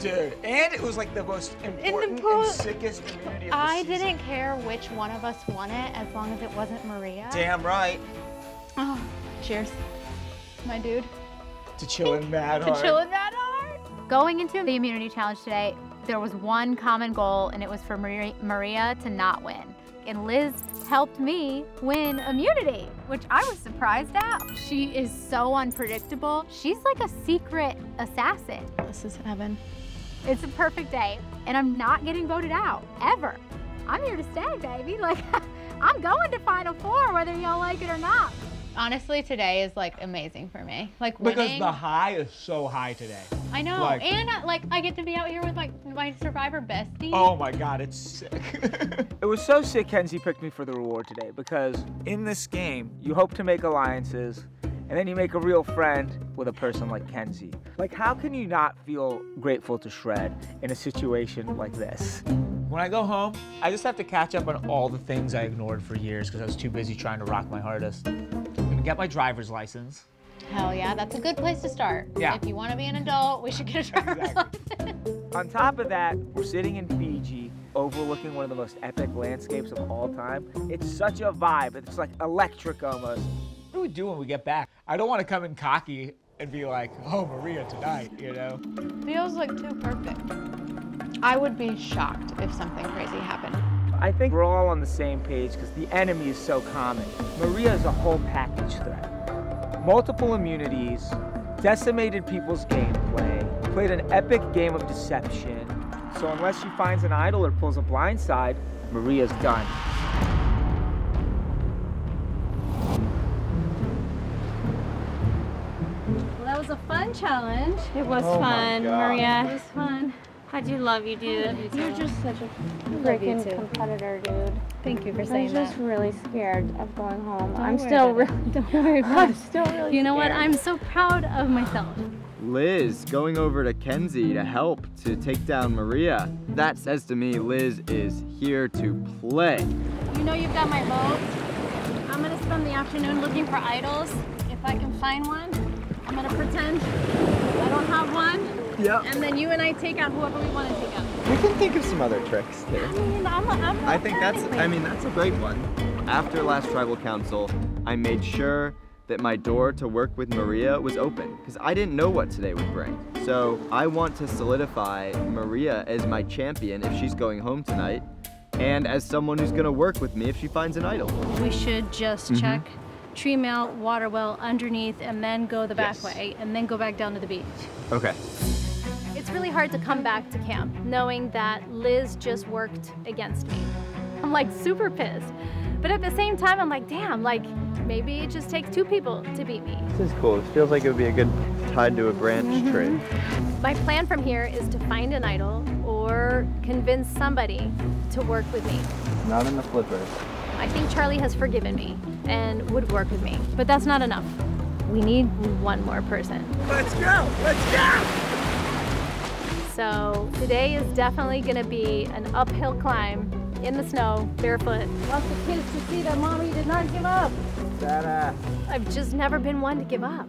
Dude, and it was like the most important pool- and sickest immunity of the I season. didn't care which one of us won it as long as it wasn't Maria. Damn right. Oh, cheers, my dude. To chill in mad To hard. chill in that hard. Going into the immunity challenge today, there was one common goal, and it was for Maria, Maria to not win. And Liz helped me win immunity, which I was surprised at. She is so unpredictable. She's like a secret assassin. This is heaven. It's a perfect day, and I'm not getting voted out, ever. I'm here to stay, baby. Like, I'm going to Final Four, whether y'all like it or not. Honestly, today is like amazing for me. Like Because winning. the high is so high today. I know, like- and uh, like I get to be out here with my my Survivor bestie. Oh my god, it's sick. it was so sick Kenzie picked me for the reward today because in this game, you hope to make alliances and then you make a real friend with a person like Kenzie. Like, how can you not feel grateful to Shred in a situation like this? When I go home, I just have to catch up on all the things I ignored for years because I was too busy trying to rock my hardest. I'm get my driver's license. Hell yeah, that's a good place to start. Yeah. If you want to be an adult, we should get a driver's Exactly. license. On top of that, we're sitting in Fiji, overlooking one of the most epic landscapes of all time. It's such a vibe. It's like electric almost. What do we do when we get back? I don't want to come in cocky and be like, oh, Maria tonight, you know? Feels like too perfect. I would be shocked if something crazy happened. I think we're all on the same page because the enemy is so common. Maria is a whole package threat. Multiple immunities, decimated people's gameplay, played an epic game of deception. So unless she finds an idol or pulls a blindside, Maria's done. Well, that was a fun challenge. It was Oh fun, Maria. It was fun. I do love you, dude. You're just such a freaking competitor, dude. Thank you for saying that. I'm just really scared of going home. Don't I'm still really, don't worry about I'm it. still really You know what? I'm so proud of myself. Liz going over to Kenzie to help to take down Maria. That says to me Liz is here to play. You know you've got my vote. I'm gonna spend the afternoon looking for idols. If I can find one, I'm gonna pretend I don't have one. Yep. And then you and I take out whoever we want to take out. We can think of some other tricks too. I mean, I'm, I'm I think that's, I mean, that's a great one. After last tribal council, I made sure that my door to work with Maria was open because I didn't know what today would bring. So I want to solidify Maria as my champion if she's going home tonight and as someone who's going to work with me if she finds an idol. We should just Mhm. check tree mount, water well underneath, and then go the back Yes. way, and then go back down to the beach. Okay. It's really hard to come back to camp knowing that Liz just worked against me. I'm like super pissed. But at the same time, I'm like, damn, like maybe it just takes two people to beat me. This is cool. It feels like it would be a good tied to a branch mm-hmm. tree. My plan from here is to find an idol or convince somebody to work with me. Not in the flippers. I think Charlie has forgiven me and would work with me, but that's not enough. We need one more person. Let's go! Let's go! So today is definitely gonna be an uphill climb in the snow, barefoot. Want the kids to see that mommy did not give up. Badass. I've just never been one to give up.